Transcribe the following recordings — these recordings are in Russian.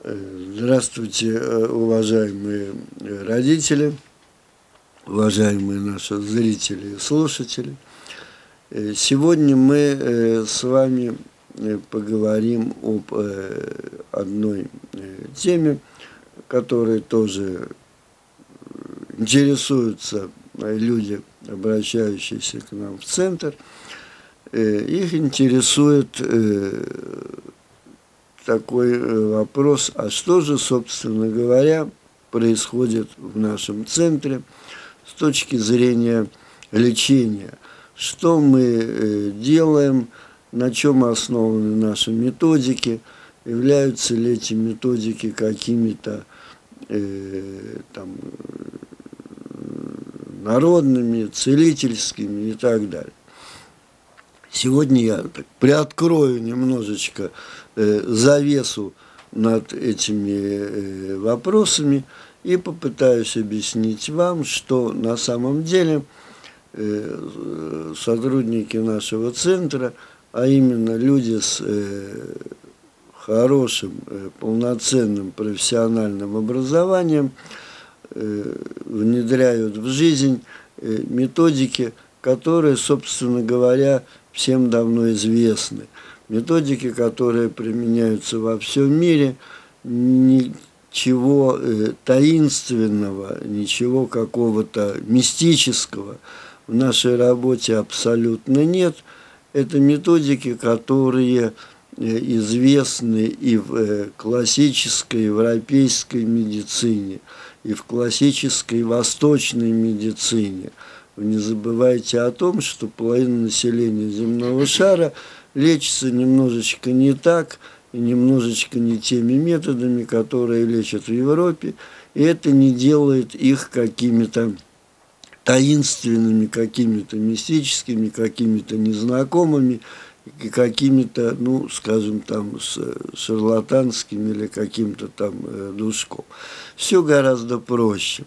Здравствуйте, уважаемые родители, уважаемые наши зрители и слушатели. Сегодня мы с вами поговорим об одной теме, которой тоже интересуются люди, обращающиеся к нам в центр. Их интересует такой э, вопрос, а что же, собственно говоря, происходит в нашем центре с точки зрения лечения? Что мы э, делаем, на чем основаны наши методики, являются ли эти методики какими-то э, там, народными, целительскими и так далее. Сегодня я приоткрою немножечко э, завесу над этими э, вопросами и попытаюсь объяснить вам, что на самом деле э, сотрудники нашего центра, а именно люди с э, хорошим, э, полноценным профессиональным образованием, э, внедряют в жизнь э, методики, которые, собственно говоря, всем давно известны. Методики, которые применяются во всем мире, ничего э, таинственного, ничего какого-то мистического в нашей работе абсолютно нет. Это методики, которые э, известны и в э, классической европейской медицине, и в классической восточной медицине – не забывайте о том, что половина населения земного шара лечится немножечко не так и немножечко не теми методами, которые лечат в Европе, и это не делает их какими-то таинственными, какими-то мистическими, какими-то незнакомыми какими-то, ну, скажем, там, с шарлатанским или каким-то там э, душком. Все гораздо проще.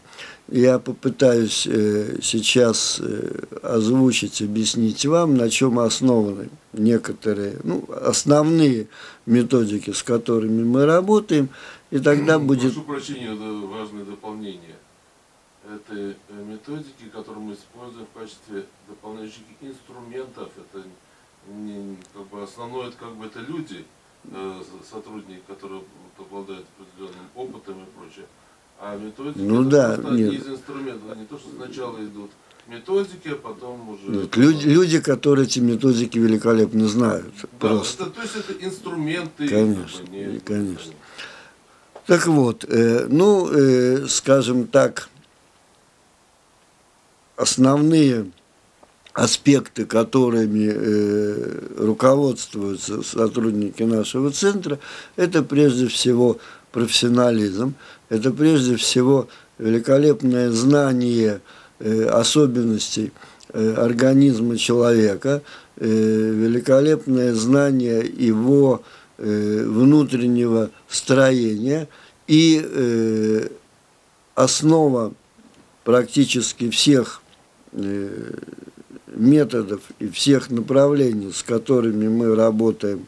Я попытаюсь э, сейчас э, озвучить, объяснить вам, на чем основаны некоторые, ну, основные методики, с которыми мы работаем, и тогда будет... Прошу прощения, это важное дополнение. Это методики, которые мы используем в качестве дополняющих инструментов. Это не, как бы основное, это как бы это люди, сотрудники, которые обладают определенным опытом и прочее. А методики ну, да, нет. из инструментов. Не то, что сначала идут методики, а потом уже... Нет, люди, люди, которые эти методики великолепно знают. Да, просто. Это, то есть это инструменты. Конечно, бы, не- конечно. Так вот, э, ну, э, скажем так, основные аспекты, которыми э, руководствуются сотрудники нашего центра, это прежде всего профессионализм, это прежде всего великолепное знание э, особенностей э, организма человека, э, великолепное знание его э, внутреннего строения и э, основа практически всех э, методов и всех направлений, с которыми мы работаем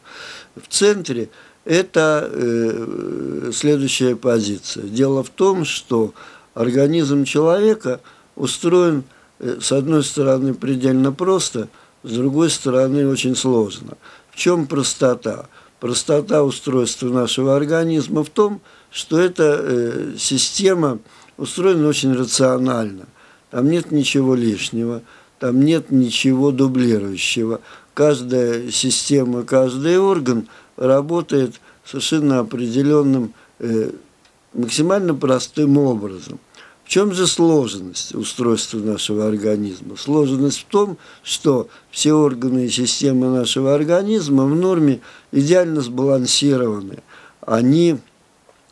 в центре, это э, следующая позиция. Дело в том, что организм человека устроен, э, с одной стороны, предельно просто, с другой стороны, очень сложно. В чем простота? Простота устройства нашего организма в том, что эта э, система устроена очень рационально. Там нет ничего лишнего, там нет ничего дублирующего. Каждая система, каждый орган работает совершенно определенным, э, максимально простым образом. В чем же сложность устройства нашего организма? Сложность в том, что все органы и системы нашего организма в норме идеально сбалансированы. Они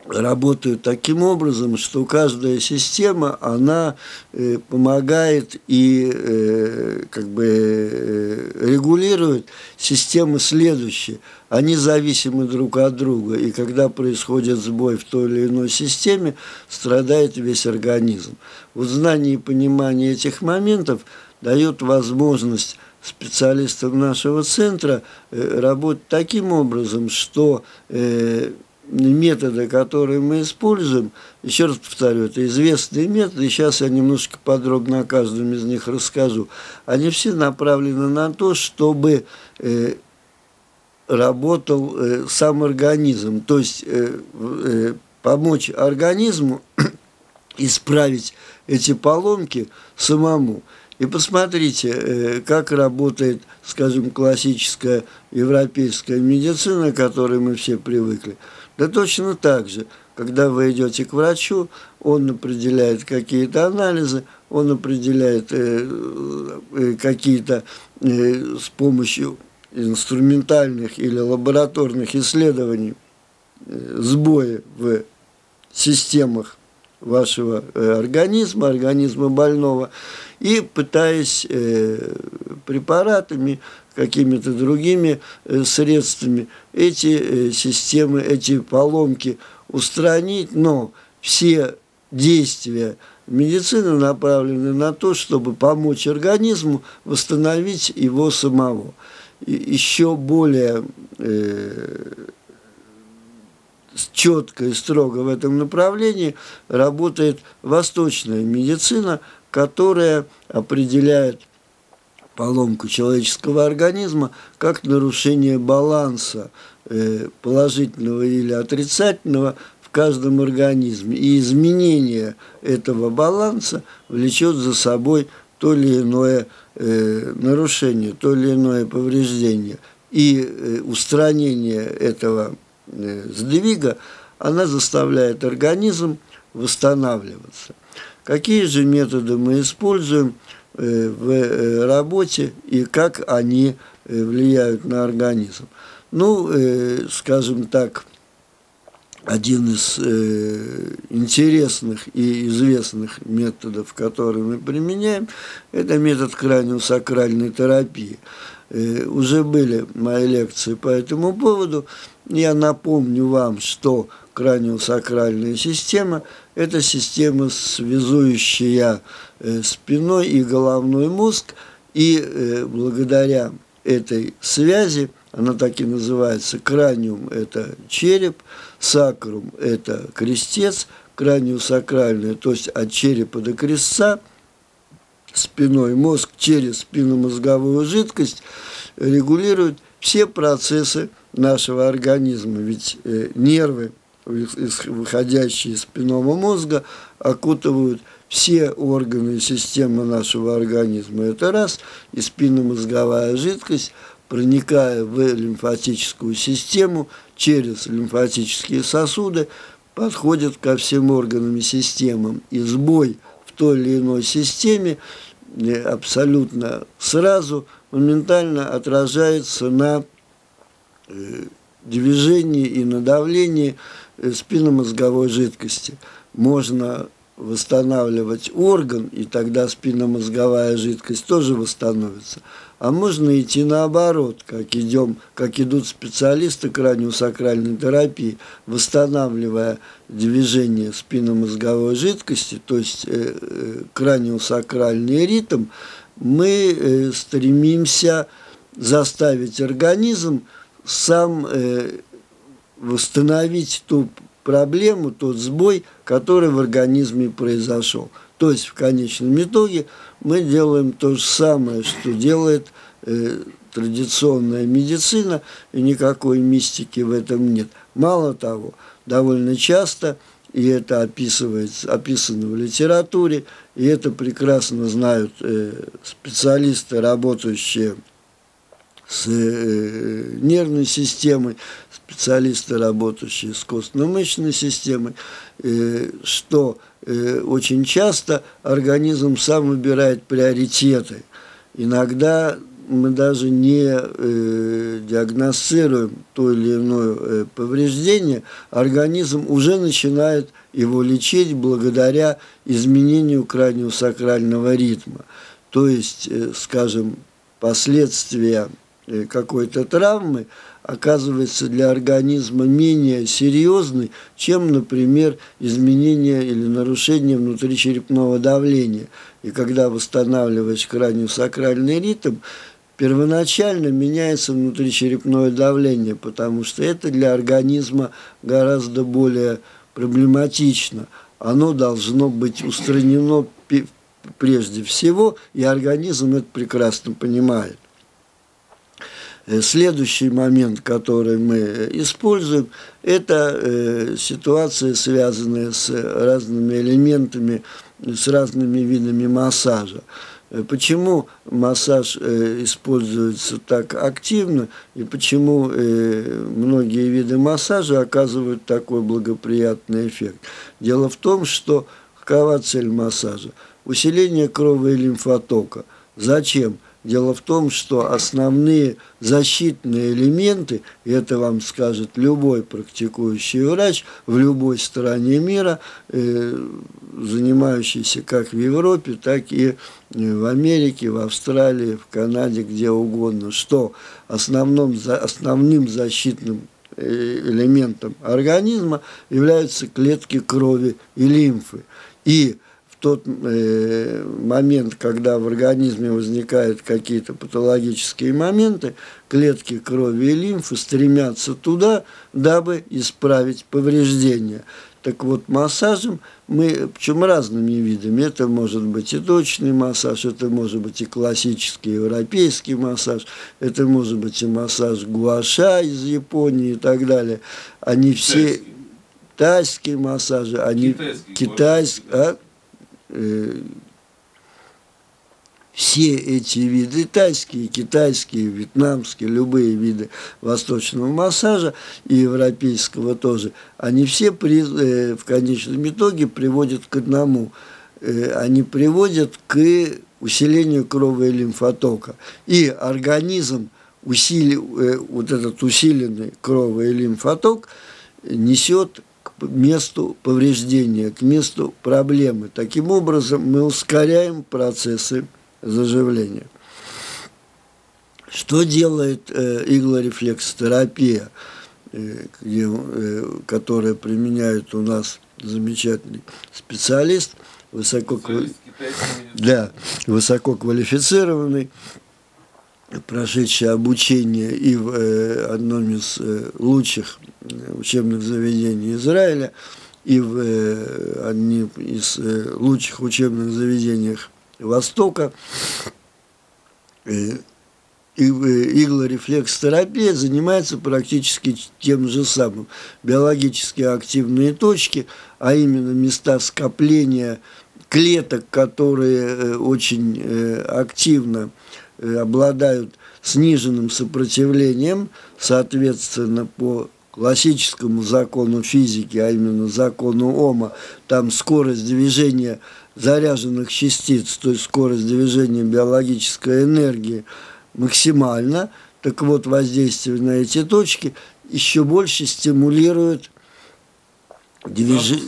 работают таким образом, что каждая система, она э, помогает и э, как бы э, регулирует системы следующие. Они зависимы друг от друга, и когда происходит сбой в той или иной системе, страдает весь организм. Вот знание и понимание этих моментов дает возможность специалистам нашего центра э, работать таким образом, что э, методы, которые мы используем, еще раз повторю, это известные методы, сейчас я немножко подробно о каждом из них расскажу, они все направлены на то, чтобы э, работал э, сам организм, то есть э, э, помочь организму исправить эти поломки самому. И посмотрите, э, как работает, скажем, классическая европейская медицина, к которой мы все привыкли. Да точно так же, когда вы идете к врачу, он определяет какие-то анализы, он определяет э, э, какие-то с помощью инструментальных или лабораторных исследований сбои в системах вашего организма, организма больного – и пытаясь э, препаратами, какими-то другими э, средствами эти э, системы, эти поломки устранить, но все действия медицины направлены на то, чтобы помочь организму восстановить его самого. И еще более э, четко и строго в этом направлении работает восточная медицина – которая определяет поломку человеческого организма как нарушение баланса э, положительного или отрицательного в каждом организме. И изменение этого баланса влечет за собой то или иное э, нарушение, то или иное повреждение. И э, устранение этого сдвига, она заставляет организм восстанавливаться. Какие же методы мы используем э, в э, работе и как они э, влияют на организм? Ну, скажем так, один из интересных и известных методов, которые мы применяем, это метод краниосакральной терапии. Уже были мои лекции по этому поводу. Я напомню вам, что краниосакральная система – это система, связующая э, спиной и головной мозг, и э, благодаря этой связи, она так и называется, краниум – это череп, сакрум – это крестец, краниосакральная, то есть от черепа до крестца, спиной мозг через спинномозговую жидкость регулирует все процессы нашего организма, ведь э, нервы – выходящие из спинного мозга, окутывают все органы и системы нашего организма. Это раз, и спинномозговая жидкость, проникая в лимфатическую систему через лимфатические сосуды, подходит ко всем органам и системам. И сбой в той или иной системе э, абсолютно сразу, моментально отражается на э, движении и на давлении Э, спинномозговой жидкости. Можно восстанавливать орган, и тогда спинномозговая жидкость тоже восстановится. А можно идти наоборот, как, идем, как идут специалисты краниосакральной терапии, восстанавливая движение спинномозговой жидкости, то есть э, э, краниосакральный ритм, мы э, стремимся заставить организм сам э, восстановить ту проблему, тот сбой, который в организме произошел. То есть в конечном итоге мы делаем то же самое, что делает э, традиционная медицина, и никакой мистики в этом нет. Мало того, довольно часто, и это описывается, описано в литературе, и это прекрасно знают э, специалисты, работающие с э, нервной системой, специалисты, работающие с костно-мышечной системой, э, что э, очень часто организм сам выбирает приоритеты. Иногда мы даже не э, диагностируем то или иное э, повреждение, организм уже начинает его лечить благодаря изменению краниосакрального ритма. То есть, э, скажем, последствия э, какой-то травмы оказывается для организма менее серьезной, чем, например, изменение или нарушение внутричерепного давления. И когда восстанавливаешь краниосакральный ритм, первоначально меняется внутричерепное давление, потому что это для организма гораздо более проблематично. Оно должно быть устранено прежде всего, и организм это прекрасно понимает. Э, следующий момент, который мы используем, это э, ситуация, связанная с разными элементами, с разными видами массажа. Э, почему массаж используется так активно и почему многие виды массажа оказывают такой благоприятный эффект? Дело в том, что какова цель массажа? Усиление крови и лимфотока. Зачем? Дело в том, что основные защитные элементы, и это вам скажет любой практикующий врач в любой стране мира, э, занимающийся как в Европе, так и э, в Америке, в Австралии, в Канаде, где угодно, что основным, основным защитным э, элементом организма являются клетки крови и лимфы. И тот э, момент, когда в организме возникают какие-то патологические моменты, клетки крови и лимфы стремятся туда, дабы исправить повреждения. Так вот, массажем мы, причем разными видами, это может быть и точный массаж, это может быть и классический европейский массаж, это может быть и массаж гуаша из Японии и так далее. Они все тайские массажи, они китайские, а? Э, все эти виды, тайские, китайские, вьетнамские, любые виды восточного массажа и европейского тоже, они все при, э, в конечном итоге приводят к одному. Э, они приводят к усилению крови и лимфотока. И организм, усили, вот этот усиленный крови и лимфоток несет месту повреждения, к месту проблемы. Таким образом, мы ускоряем процессы заживления. Что делает э, иглорефлексотерапия, э, где, э, которая применяет у нас замечательный специалист, высоко, да, высококвалифицированный, прошедший обучение и в э, одном из э, лучших э, учебных заведений Израиля, и в э, из лучших учебных заведениях Востока. Э, и иглорефлексотерапия занимается практически тем же самым. Биологически активные точки, а именно места скопления клеток, которые очень активно обладают сниженным сопротивлением, соответственно, по классическому закону физики, а именно закону Ома, там скорость движения заряженных частиц, то есть скорость движения биологической энергии максимальна, так вот воздействие на эти точки еще больше стимулирует движение.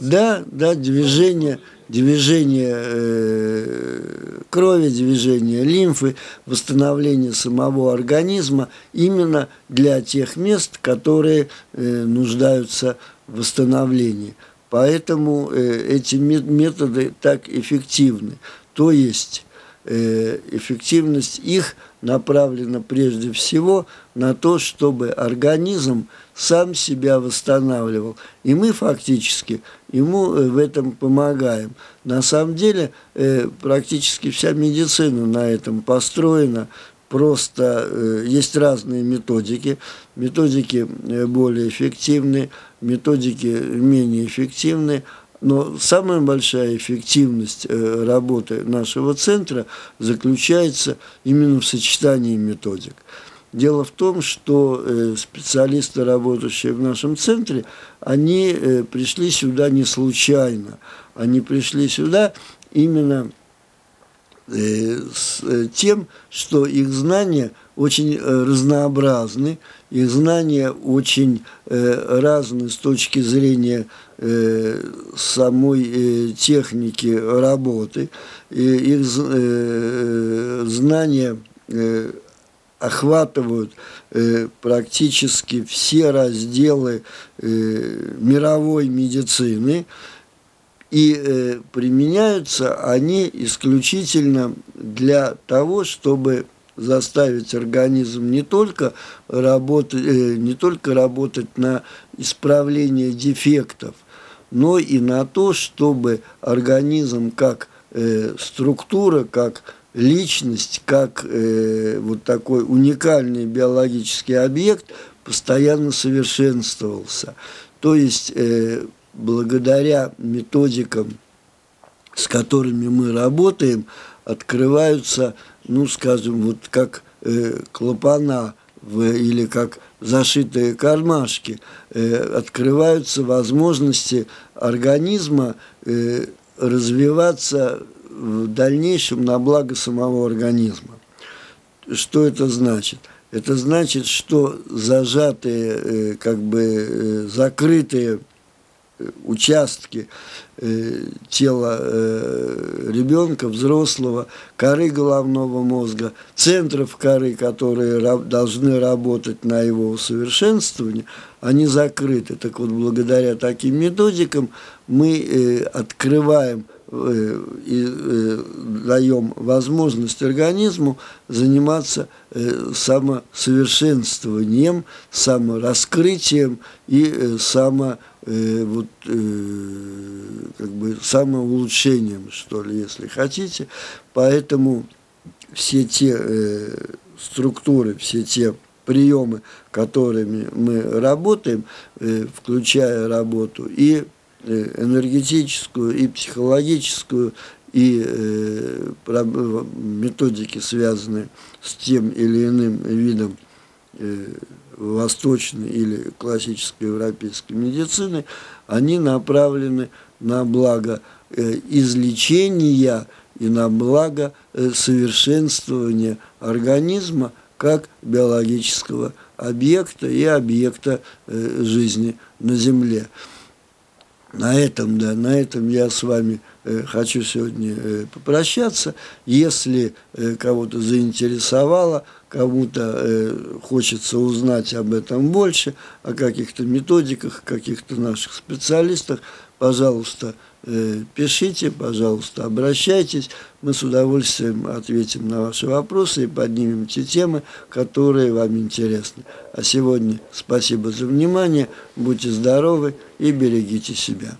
Да, да, движение движение э, крови, движение лимфы, восстановление самого организма именно для тех мест, которые э, нуждаются в восстановлении. Поэтому э, эти методы так эффективны. То есть эффективность их направлена прежде всего на то, чтобы организм сам себя восстанавливал. И мы фактически ему э, в этом помогаем. На самом деле э, практически вся медицина на этом построена. Просто э, есть разные методики. Методики более эффективные, методики менее эффективные. Но самая большая эффективность работы нашего центра заключается именно в сочетании методик. Дело в том, что э, специалисты, работающие в нашем центре, они э, пришли сюда не случайно. Они пришли сюда именно э, с тем, что их знания очень разнообразны, их знания очень разны с точки зрения самой техники работы, их знания охватывают э, практически все разделы э, мировой медицины, и э, применяются они исключительно для того, чтобы заставить организм не только работать, э, не только работать на исправление дефектов, но и на то, чтобы организм как э, структура, как личность, как э, вот такой уникальный биологический объект постоянно совершенствовался. То есть благодаря методикам, с которыми мы работаем, открываются, ну, скажем, вот как э, клапана в, или как зашитые кармашки, э, открываются возможности организма э, развиваться в дальнейшем на благо самого организма. Что это значит? Это значит, что зажатые, э, как бы э, закрытые э, участки тела ребенка, взрослого, коры головного мозга, центров коры, которые должны работать на его усовершенствование, они закрыты. Так вот, благодаря таким методикам мы открываем Э, и э, даем возможность организму заниматься э, самосовершенствованием, самораскрытием и само, вот, как бы самоулучшением, что ли, если хотите. Поэтому все те структуры, все те приемы, которыми мы работаем, включая работу и Э, энергетическую и психологическую, и э, методики, связанные с тем или иным видом э, восточной или классической европейской медицины, они направлены на благо излечения и на благо совершенствования организма как биологического объекта и объекта жизни на Земле. На этом, да, на этом я с вами э, хочу сегодня э, попрощаться. Если э, кого-то заинтересовало, кому-то э, хочется узнать об этом больше, о каких-то методиках, каких-то наших специалистах, пожалуйста, э, пишите, пожалуйста, обращайтесь. Мы с удовольствием ответим на ваши вопросы и поднимем те темы, которые вам интересны. А сегодня спасибо за внимание, будьте здоровы и берегите себя.